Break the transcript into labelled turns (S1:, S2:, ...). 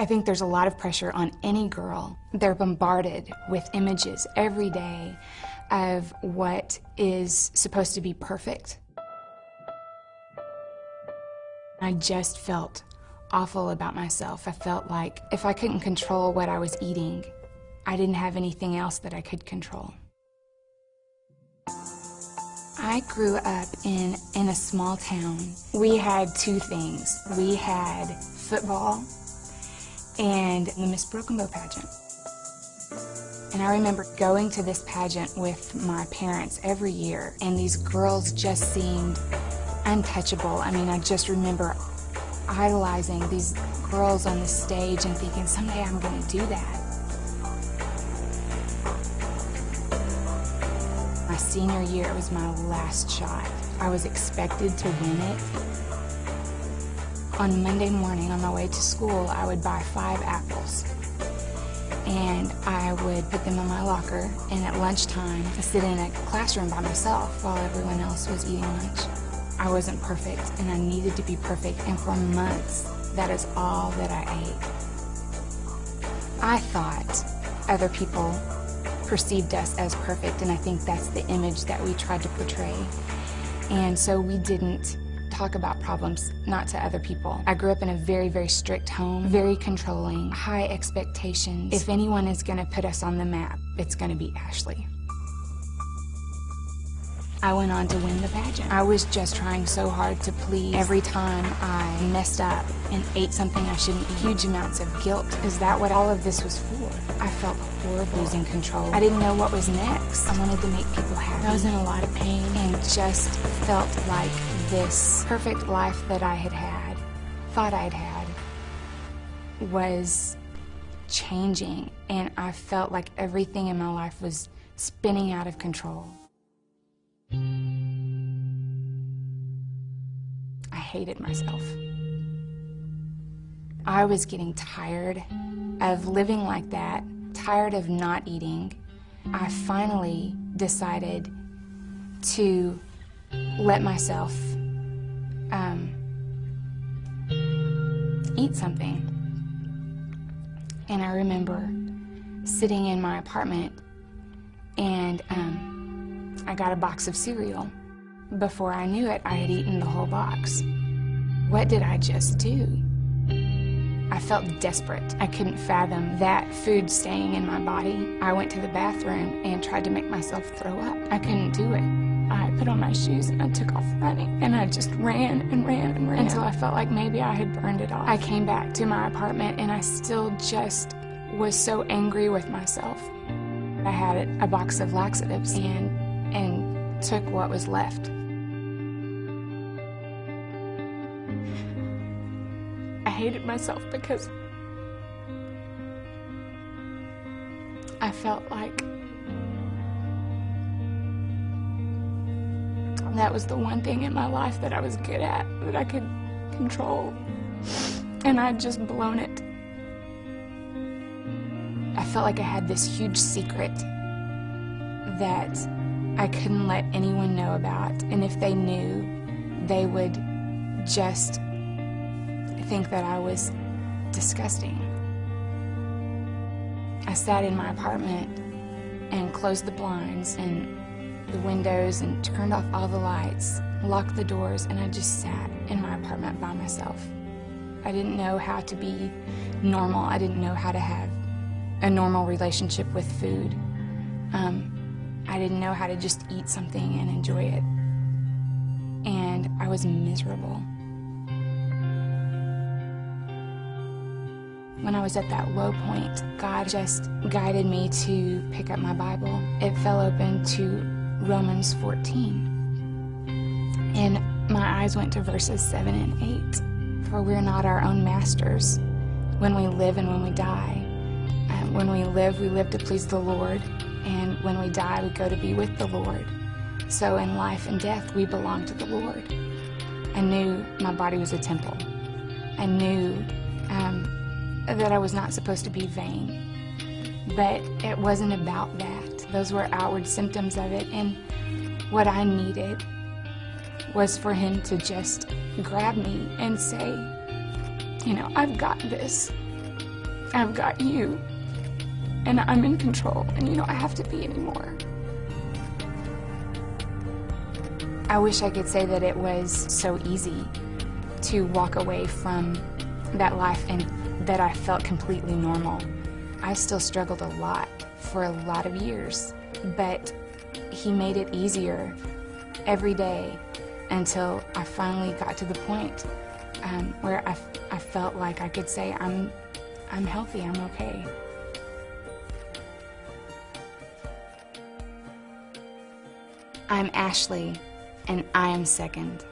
S1: I think there's a lot of pressure on any girl. They're bombarded with images every day of what is supposed to be perfect. I just felt awful about myself. I felt like if I couldn't control what I was eating, I didn't have anything else that I could control. I grew up in, in a small town. We had two things. We had football and the Miss Broken Bow pageant. And I remember going to this pageant with my parents every year, and these girls just seemed untouchable. I mean, I just remember idolizing these girls on the stage and thinking, someday I'm going to do that. My senior year, it was my last shot. I was expected to win it. On Monday morning, on my way to school, I would buy five apples. And I would put them in my locker, and at lunchtime, I sit in a classroom by myself while everyone else was eating lunch. I wasn't perfect, and I needed to be perfect, and for months, that is all that I ate. I thought other people perceived us as perfect, and I think that's the image that we tried to portray. And so we didn't talk about problems, not to other people. I grew up in a very, very strict home, very controlling, high expectations. If anyone is going to put us on the map, it's going to be Ashley. I went on to win the pageant. I was just trying so hard to please. Every time I messed up and ate something I shouldn't eat, huge amounts of guilt. Is that what all of this was for? I felt horrible, losing control. I didn't know what was next. I wanted to make people happy. I was in a lot of pain and just felt like this perfect life that I had had, thought I'd had, was changing. And I felt like everything in my life was spinning out of control. I hated myself. I was getting tired of living like that, tired of not eating. I finally decided to let myself eat something. And I remember sitting in my apartment and um, I got a box of cereal. Before I knew it, I had eaten the whole box. What did I just do? I felt desperate. I couldn't fathom that food staying in my body. I went to the bathroom and tried to make myself throw up. I couldn't do it. I put on my shoes and I took off running. And I just ran and ran and ran until I felt like maybe I had burned it off. I came back to my apartment and I still just was so angry with myself. I had a box of laxatives and and took what was left. I hated myself because I felt like that was the one thing in my life that I was good at, that I could control. And I'd just blown it. I felt like I had this huge secret that I couldn't let anyone know about. And if they knew, they would just think that I was disgusting. I sat in my apartment and closed the blinds and the windows and turned off all the lights, locked the doors, and I just sat in my apartment by myself. I didn't know how to be normal. I didn't know how to have a normal relationship with food. Um, I didn't know how to just eat something and enjoy it. And I was miserable. When I was at that low point, God just guided me to pick up my Bible. It fell open to Romans 14. And my eyes went to verses 7 and 8. For we're not our own masters when we live and when we die. Um, when we live, we live to please the Lord and when we die, we go to be with the Lord. So in life and death, we belong to the Lord. I knew my body was a temple. I knew um, that I was not supposed to be vain. But it wasn't about that. Those were outward symptoms of it. And what I needed was for him to just grab me and say, you know, I've got this. I've got you, and I'm in control, and you don't have to be anymore. I wish I could say that it was so easy to walk away from that life and that I felt completely normal. I still struggled a lot for a lot of years, but he made it easier every day until I finally got to the point um, where I, I felt like I could say, I'm, I'm healthy, I'm okay. I'm Ashley, and I am second.